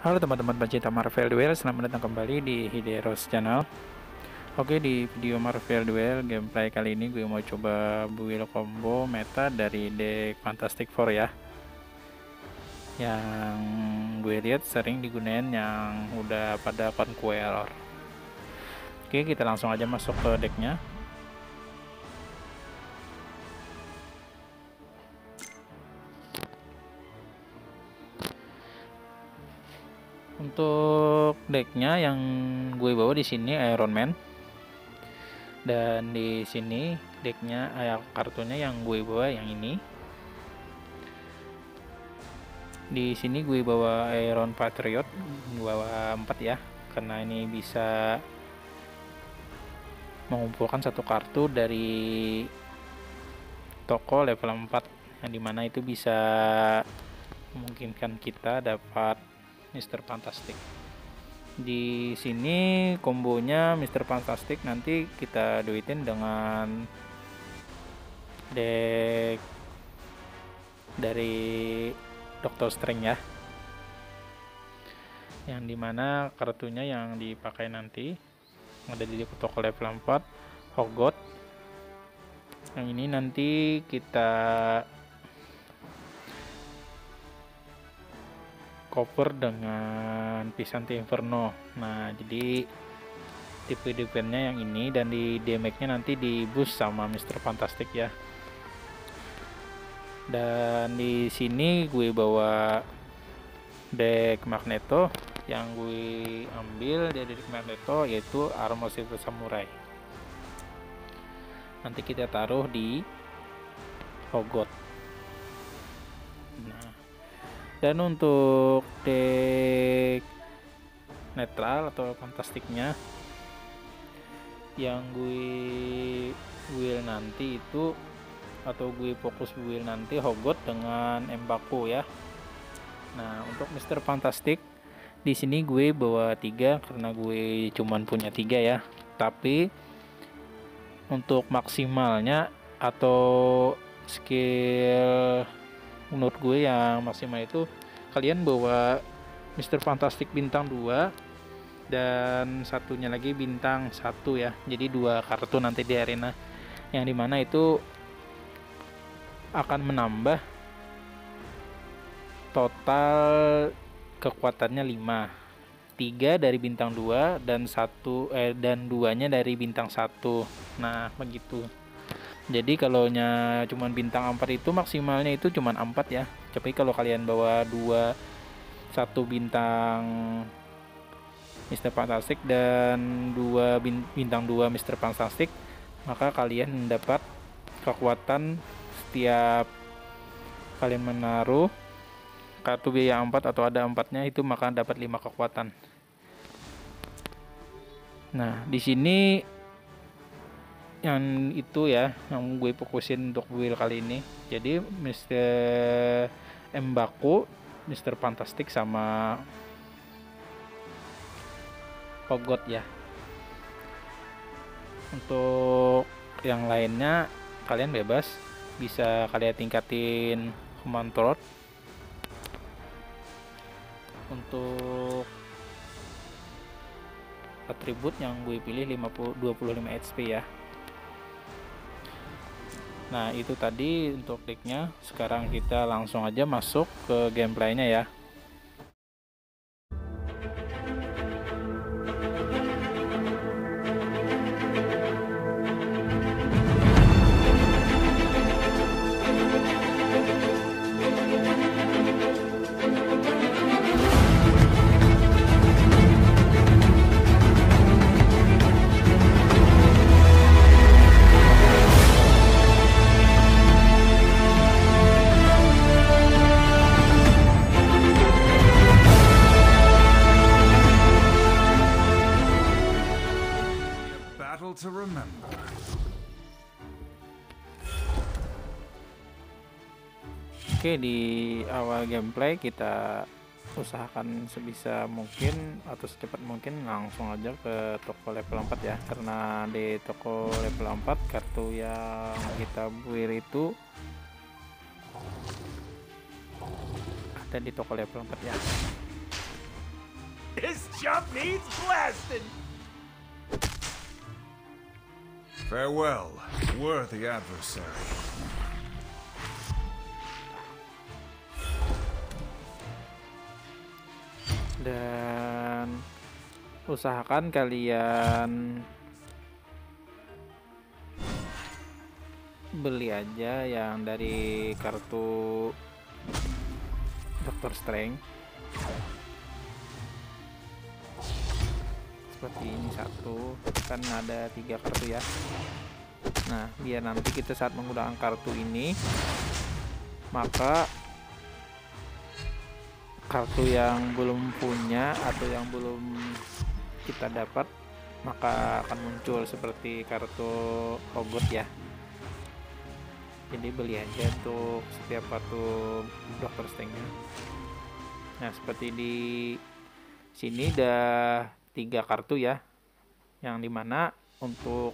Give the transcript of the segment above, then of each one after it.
Halo teman-teman pecinta Marvel Duel, selamat datang kembali di Hideros Channel. Oke di video Marvel Duel gameplay kali ini gue mau coba build combo meta dari deck Fantastic Four ya. Yang gue lihat sering digunain yang udah pada Conqueror Oke kita langsung aja masuk ke decknya untuk decknya yang gue bawa di sini Iron Man. Dan di sini decknya ayah kartunya yang gue bawa yang ini. Di sini gue bawa Iron Patriot bawa 4 ya karena ini bisa mengumpulkan satu kartu dari toko level 4 yang di mana itu bisa memungkinkan kita dapat Mr. Fantastic. Di sini kombonya Mr. Fantastic nanti kita duitin dengan deck dari Doctor Strange ya. Yang di mana kartunya yang dipakai nanti ada di toko level 4 Hogot. Yang ini nanti kita cover dengan Pisanti Inferno. Nah jadi tipe defense-nya yang ini dan di damage-nya nanti di boost sama Mr. Fantastic ya. Dan di sini gue bawa deck Magneto. Yang gue ambil dari deck Magneto yaitu Armor Silver Samurai. Nanti kita taruh di Hogot dan untuk deck netral atau fantastiknya yang gue will nanti itu atau gue fokus will nanti Hogot dengan Embaku ya. Nah untuk Mister Fantastic di sini gue bawa tiga karena gue cuman punya tiga ya. Tapi untuk maksimalnya atau skill menurut gue yang maksimal itu kalian bawa Mr. Fantastic bintang 2 dan satunya lagi bintang satu ya. Jadi dua kartu nanti di arena. Yang di mana itu akan menambah total kekuatannya 5 tiga dari bintang 2 dan satu eh dan duanya dari bintang satu. Nah begitu jadi kalau nya cuman bintang 4 itu maksimalnya itu cuman 4 ya tapi kalau kalian bawa dua satu bintang Mr. Fantastic dan dua bintang 2 Mr. Fantastic maka kalian dapat kekuatan setiap kalian menaruh kartu biaya 4 atau ada empatnya itu maka dapat 5 kekuatan nah di sini yang itu ya yang gue fokusin untuk build kali ini jadi Mr. Mbaku Mr. Fantastic sama Pogot ya untuk yang lainnya kalian bebas bisa kalian tingkatin command untuk atribut yang gue pilih 50 25 HP ya Nah itu tadi untuk decknya. Sekarang kita langsung aja masuk ke gameplaynya ya Oke di awal gameplay kita usahakan sebisa mungkin atau secepat mungkin langsung aja ke toko level 4 ya karena di toko level 4 kartu yang kita buir itu ada di toko level 4 ya This jump needs blasting. Farewell, worthy adversary. Dan usahakan kalian beli aja yang dari kartu Doctor Strange. Seperti ini satu kan ada tiga kartu ya. Nah biar nanti kita saat menggunakan kartu ini maka kartu yang belum punya atau yang belum kita dapat maka akan muncul seperti kartu Hogot ya. Jadi beli aja untuk setiap kartu Dokter Strange nah seperti di sini udah tiga kartu ya. Yang di mana untuk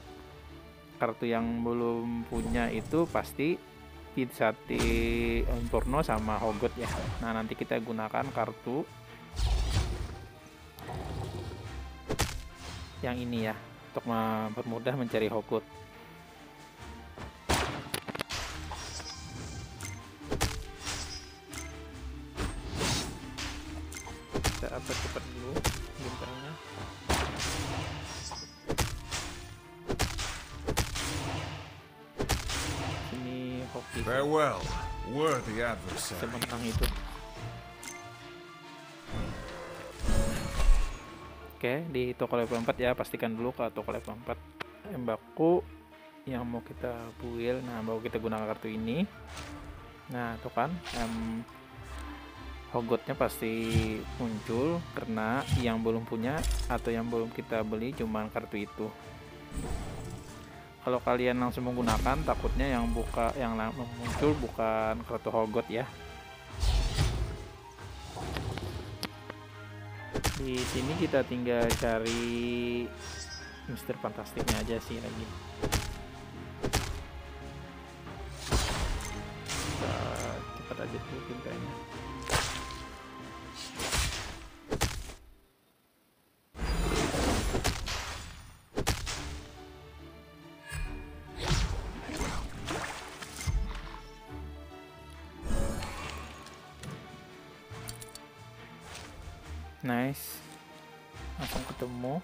kartu yang belum punya itu pasti Pitsati Inferno sama Hogot ya. Nah, nanti kita gunakan kartu yang ini ya untuk mempermudah mencari Hogot. Kita upload cepat dulu gameplaynya. Farewell, worthy adversary. itu. Oke, di toko level 4 ya, pastikan dulu ke toko level 4 embaku yang mau kita build. Nah, mau kita gunakan kartu ini. Nah, tuh kan, em, hogotnya pasti muncul karena yang belum punya atau yang belum kita beli cuman kartu itu. Kalau kalian langsung menggunakan, takutnya yang buka yang muncul bukan kartu hogot ya. Di sini kita tinggal cari Mister Fantastiknya aja sih lagi. Kita cepat aja dulu gameplaynya. Nice. Langsung ketemu.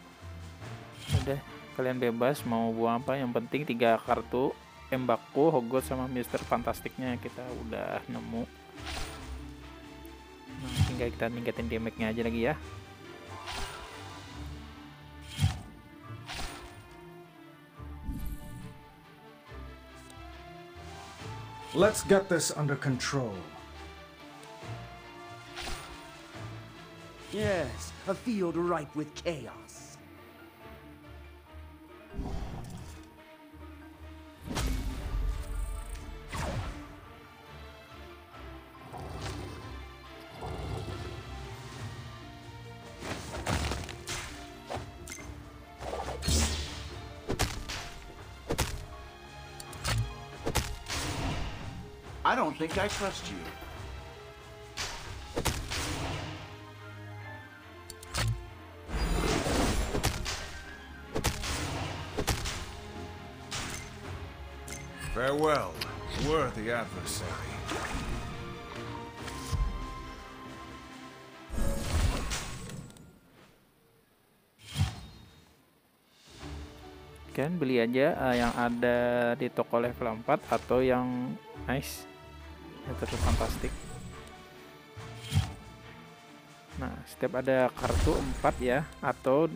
Udah, kalian bebas mau buang apa. Yang penting tiga kartu Embaku, Hogot sama Mister Fantastiknya kita udah nemu. Nah, tinggal kita ningkatin damage-nya aja lagi ya. Let's get this under control. Yes, a field ripe with chaos. I don't think I trust you. Farewell, worthy adversary. Kalian beli aja eh, yang ada di toko level 4 atau yang nice. Yang terus fantastik. Nah, setiap ada kartu 4 ya atau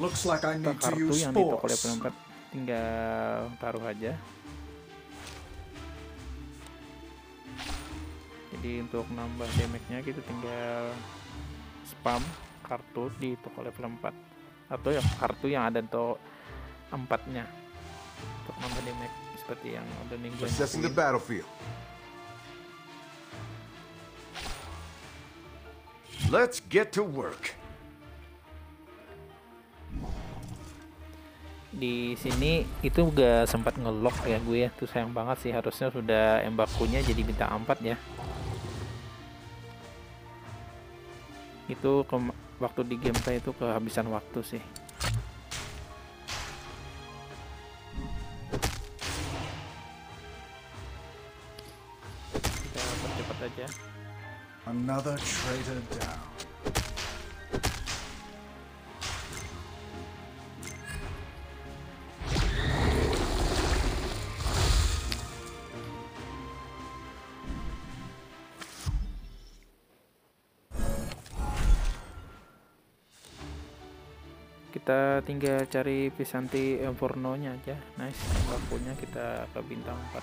Looks like I need to kartu use yang di toko force. level 4 tinggal taruh aja. Jadi untuk nambah damage-nya kita tinggal spam kartu di toko level 4 atau yang kartu yang ada untuk empatnya untuk nambah damage seperti yang minggu Assessing the battlefield. Let's get to work. Di sini itu gak sempat ngelock ya gue ya. Tuh sayang banget sih harusnya sudah embakunya jadi bintang 4 ya. Itu ke waktu di gameplay itu kehabisan waktu sih. Kita percepat aja. Another traitor down. Tinggal cari Pisanti Inferno nya aja nice waktunya kita ke bintang 4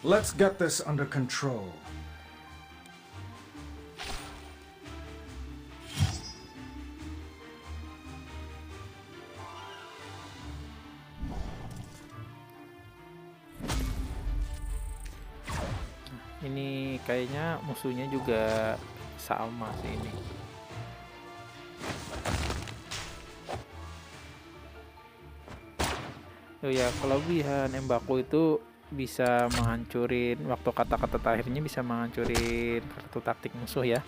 Let's get this under control. Musuhnya juga sama sih ini Oh ya, kelebihan Embako itu bisa menghancurin waktu kata-kata terakhirnya bisa menghancurin kartu taktik musuh ya.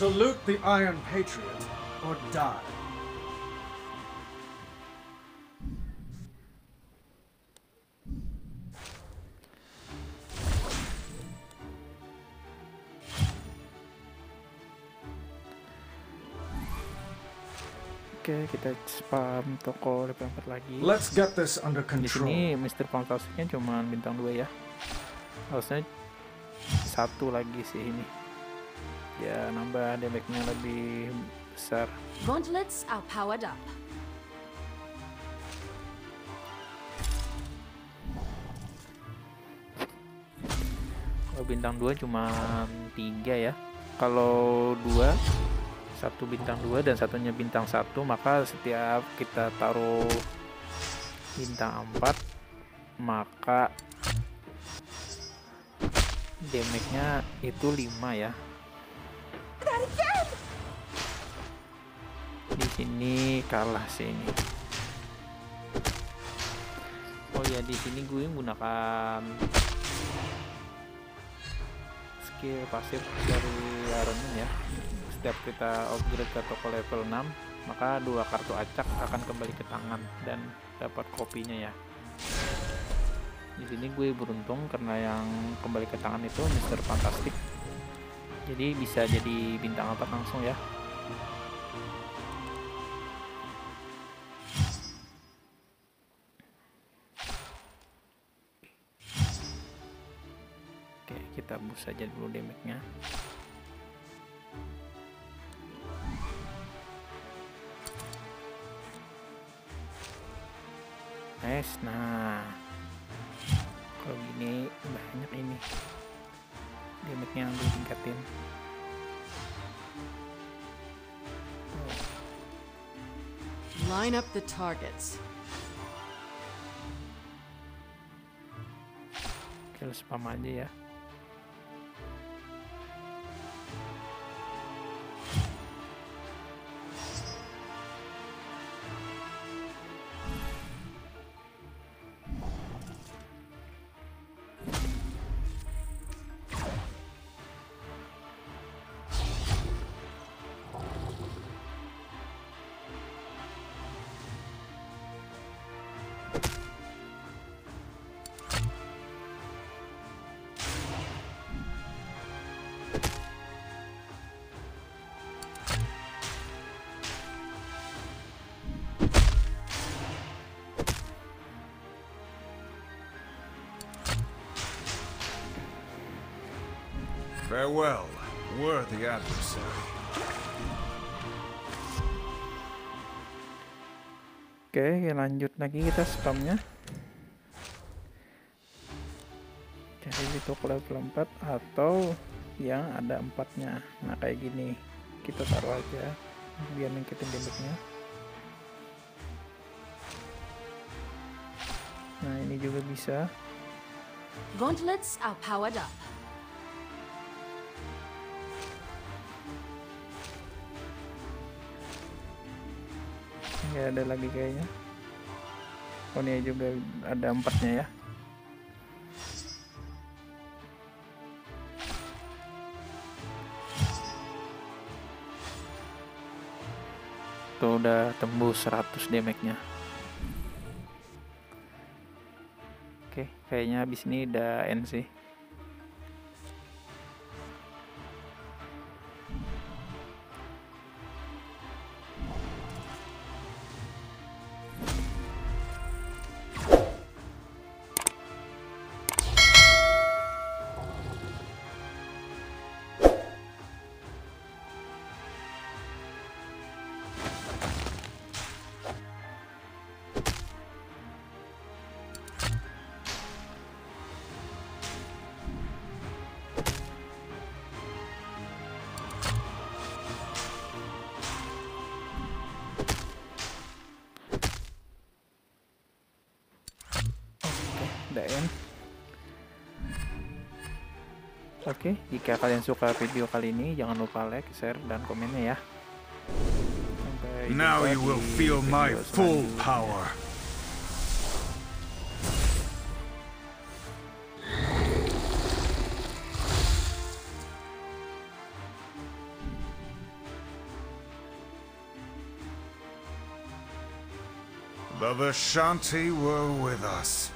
Salute the Iron Patriot or die. Oke, kita spam toko level 4 lagi. Let's get this under Di control. sini Mister Fantasticnya cuma bintang 2 ya. Harusnya satu lagi sih ini. Ya nambah damage-nya lebih besar. Gauntlets are powered up. Kalau bintang 2 cuma tiga ya. Kalau dua satu bintang 2 dan satunya bintang 1 maka setiap kita taruh bintang 4 maka damage-nya itu 5 ya. Di sini kalah sih ini. Oh ya di sini gue menggunakan skill pasif dari Iron ya. Setiap kita upgrade ke toko level 6, maka dua kartu acak akan kembali ke tangan dan dapat kopinya ya. Di sini gue beruntung karena yang kembali ke tangan itu Mister Fantastic. Jadi bisa jadi bintang 4 langsung ya. Oke, kita boost saja dulu damage-nya. Nice, nah kalau gini banyak ini damage-nya yang ditingkatin. Line up the targets. Kill spam aja ya. Farewell, worthy adversary. Oke, lanjut lagi kita spamnya. cari di toko level 4 atau yang ada empatnya nah kayak gini kita taruh aja biar ningkatin damage-nya nah ini juga bisa Gauntlets are powered up. Nggak ada lagi kayaknya. Oh ini juga ada empatnya ya. Tuh udah tembus 100 damage nya oke kayaknya habis ini udah end sih udah end Oke, jika kalian suka video kali ini, jangan lupa like, share, dan komennya ya. Sampai Now you will feel my full power. The Vishanti were with us.